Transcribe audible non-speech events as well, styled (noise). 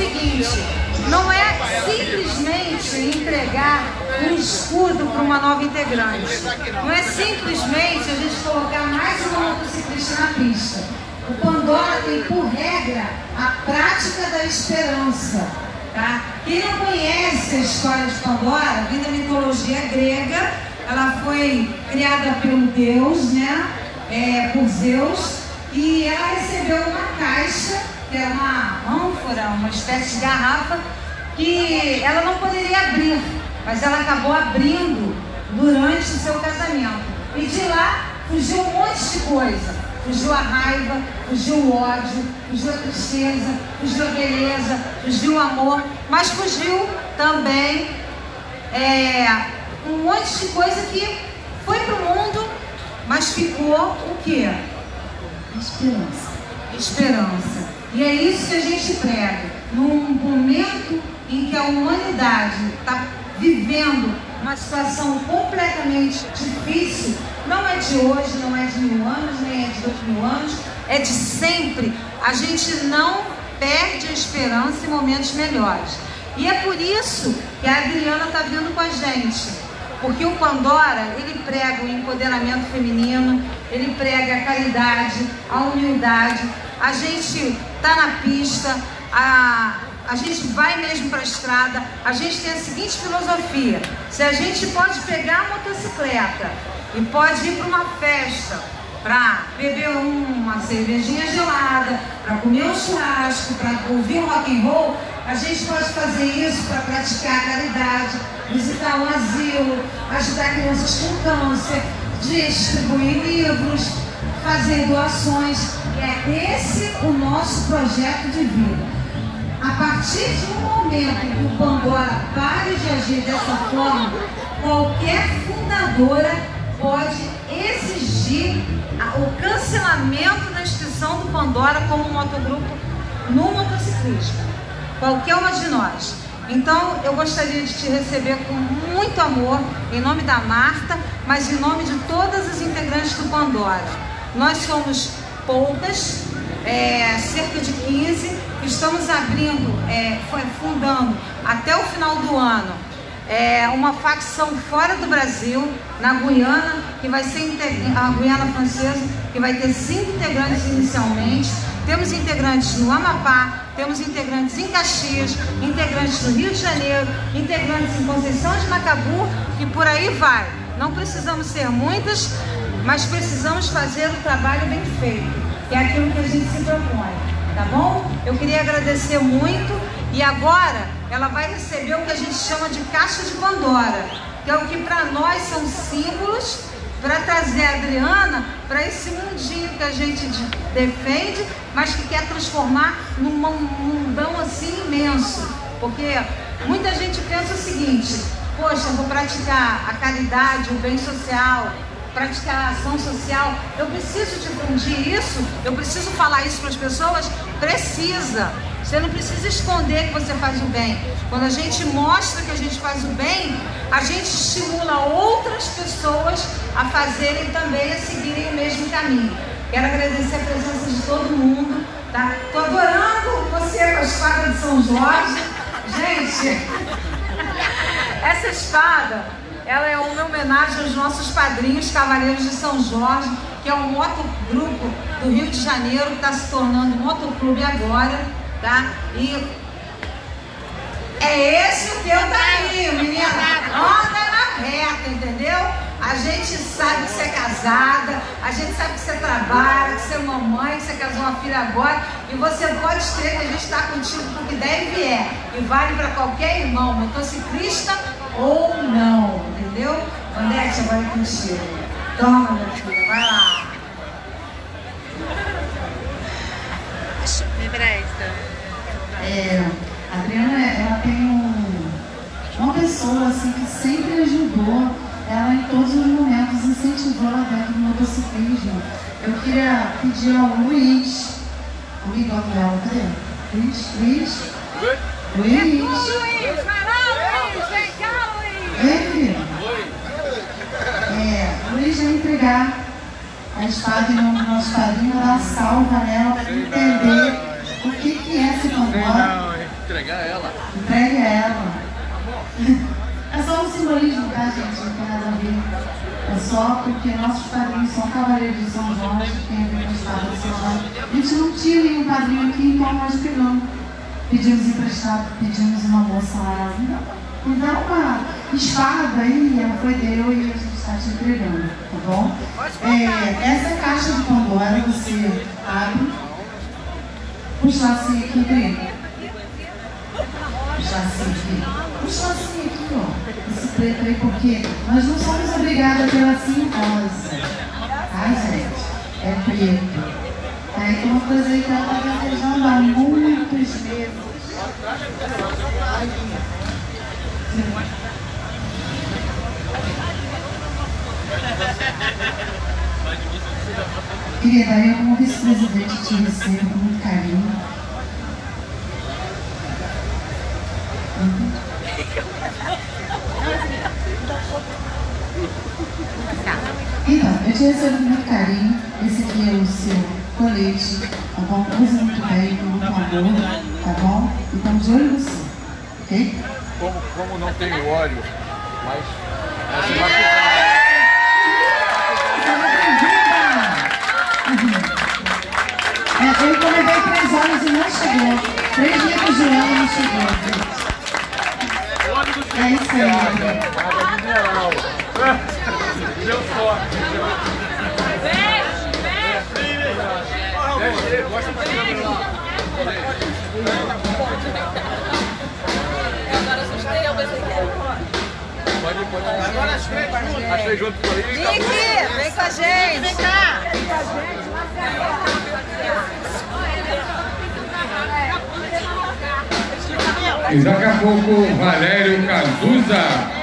seguinte, não é simplesmente entregar um escudo para uma nova integrante. Não é simplesmente a gente colocar mais uma motociclista na pista. O Pandora tem por regra a prática da esperança. Tá? Quem não conhece a história de Pandora, vem da mitologia grega, ela foi criada pelo Deus, né? É, por Zeus, e ela recebeu uma caixa, que era uma ânfora, uma espécie de garrafa, que ela não poderia abrir, mas ela acabou abrindo durante o seu casamento. E de lá fugiu um monte de coisa. Fugiu a raiva, fugiu o ódio, fugiu a tristeza, fugiu a beleza, fugiu o amor, mas fugiu também é, um monte de coisa que foi para o mundo, mas ficou o quê? Esperança. Esperança. E é isso que a gente prega. Num momento em que a humanidade está vivendo uma situação completamente difícil, não é de hoje, não é de mil anos, nem é de dois mil anos, é de sempre. A gente não perde a esperança em momentos melhores. E é por isso que a Adriana está vindo com a gente. Porque o Pandora, ele prega o empoderamento feminino, ele prega a caridade, a humildade. A gente está na pista, a, a gente vai mesmo para a estrada. A gente tem a seguinte filosofia: se a gente pode pegar a motocicleta e pode ir para uma festa, para beber uma cervejinha gelada, para comer um churrasco, para ouvir um rock and roll, a gente pode fazer isso para praticar caridade, visitar um asilo, ajudar crianças com câncer, distribuir livros, fazer doações. É esse o nosso projeto de vida. A partir de um momento que o Pandora pare de agir dessa forma, qualquer fundadora pode exigir o cancelamento da inscrição do Pandora como motogrupo no motociclismo. Qualquer uma de nós. Então, eu gostaria de te receber com muito amor, em nome da Marta, mas em nome de todas as integrantes do Pandora. Nós somos poucas, é, cerca de 15, estamos abrindo, é, fundando até o final do ano é, uma facção fora do Brasil, na Guiana, que vai ser a Guiana Francesa, que vai ter cinco integrantes inicialmente. Temos integrantes no Amapá, temos integrantes em Caxias, integrantes no Rio de Janeiro, integrantes em Conceição de Macabu e por aí vai. Não precisamos ser muitas, mas precisamos fazer o trabalho bem feito, que é aquilo que a gente se propõe, tá bom? Eu queria agradecer muito e agora ela vai receber o que a gente chama de caixa de Pandora, que é o que para nós são símbolos para trazer a Adriana para esse mundinho que a gente defende, mas que quer transformar num mundão assim imenso. Porque muita gente pensa o seguinte: poxa, vou praticar a caridade, o bem social, praticar ação social. Eu preciso difundir isso, eu preciso falar isso para as pessoas? Precisa. Você não precisa esconder que você faz o bem. Quando a gente mostra que a gente faz o bem, a gente estimula outras pessoas a fazerem também, a seguirem o mesmo caminho. Quero agradecer a presença de todo mundo. Tá? Tô adorando você com a espada de São Jorge. Gente, (laughs) essa espada, ela é uma homenagem aos nossos padrinhos Cavaleiros de São Jorge, que é um motogrupo do Rio de Janeiro, que está se tornando motoclube agora tá? E é esse o teu caminho, menina. Anda na reta, entendeu? A gente sabe que você é casada, a gente sabe que você trabalha, que você é mamãe, que você casou uma filha agora, e você pode crer que a gente está contigo o que deve e é. E vale para qualquer irmão, motociclista ou não, entendeu? Agora é contigo. Toma, meu filho, vai lá. Me presta. É, a Adriana, ela tem um, uma pessoa assim que sempre ajudou ela em todos os momentos, incentivou ela dentro do motociclismo. Eu queria pedir ao Luiz, o Miguel dela, cadê? Luiz, Luiz? Luiz? Luiz, vai lá, Luiz, vem cá, Luiz! Vem, filho. É, Luiz vai entregar a espada em nome do nosso padrinho, dar salva nela para entender o que, que é se Pandora, Entregar ela. Entregue ela. (laughs) É só um simbolismo, tá, gente? Não tem nada a ver. É só porque nossos padrinhos são cavaleiros de São Jorge, quem é do estado de São Jorge. A gente não tinha nenhum padrinho aqui, então nós pegamos. Pedimos emprestado, pedimos uma moça lá. Me dá uma espada aí, ela foi deu e gente está te entregando, tá bom? É, essa caixa de Pandora você abre, puxa assim aqui dentro. Puxa assim aqui. Puxa assim aqui, ó. Esse preto aí, porque nós não somos obrigados a ter assim. Ai, gente, é preto. É que uma coisa aí que ela está há muitos meses. Querida, eu como vice-presidente te recebo com muito carinho. Uhum. Então, eu te recebo com muito carinho. Esse aqui é o seu colete, tá bom? Use muito bem, com muito amor, tá bom? Então, de olho no seu, ok? Como, como não tem óleo, mas essa não chegou. Três litros de óleo não chegou, gente. É isso aí. Deu sorte. Desce, gosta da câmera lá. Pode ir, pode ir. Agora as três juntas. As três juntas por aí. Vicky, vem com a gente. Vem cá. E daqui a pouco, Valério Cazuza.